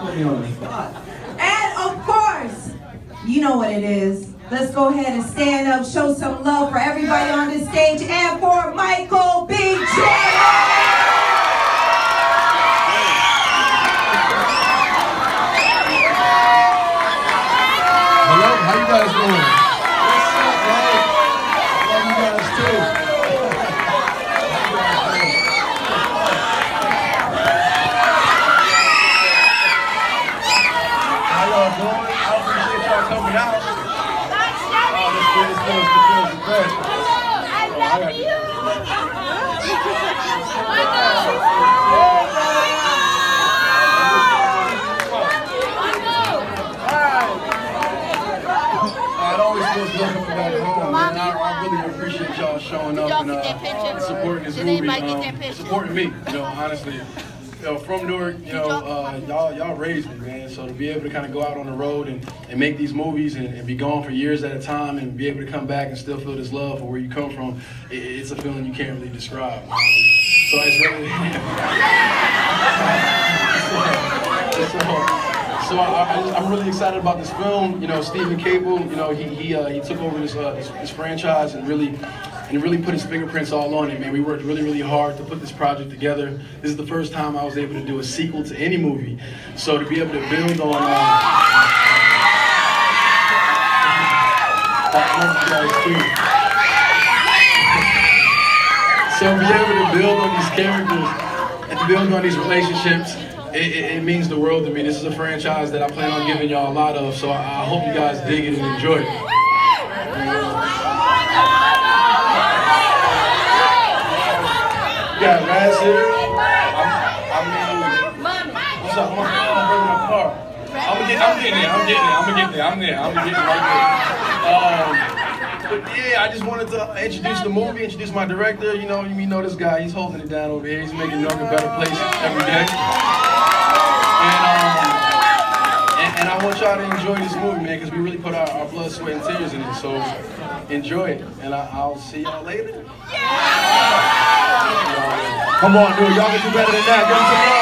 And of course, you know what it is. Let's go ahead and stand up, show some love for everybody on this stage and for Michael B. Jordan. Hello, how you guys doing? What's up, man? Love you guys too. How y'all doing? I appreciate y'all coming out. Oh. Uh, always home, man. I, really appreciate y'all showing up and uh, supporting this movie, um, supporting me. You know, honestly, you know, from Newark, you know, uh, y'all y'all raised me, man. So to be able to kind of go out on the road and, and make these movies and, and be gone for years at a time and be able to come back and still feel this love for where you come from, it, it's a feeling you can't really describe. Um, so it's really. so, so I, I, I'm really excited about this film. You know, Steven Caple. You know, he he uh, he took over this, uh, this this franchise and really and really put his fingerprints all on it. Man, we worked really really hard to put this project together. This is the first time I was able to do a sequel to any movie. So to be able to build on. Uh. So to be able to build on these characters and build on these relationships, it, it, it means the world to me. This is a franchise that I plan on giving y'all a lot of, so I, I hope you guys dig it and enjoy it. You I'm, I what's up, Mom? I'm bringing my car. I'm getting, I'm getting there. I'm getting there. I'm gonna there. I'm there. I'm getting there. Um, but yeah, I just wanted to introduce the movie, introduce my director. You know, you know this guy. He's holding it down over here. He's making York a better place every day. And um, and, I want y'all to enjoy this movie, man, because we really put our, our blood, sweat, and tears in it. So enjoy it, and I, I'll see y'all later. Come on, dude. Y'all can do better than that.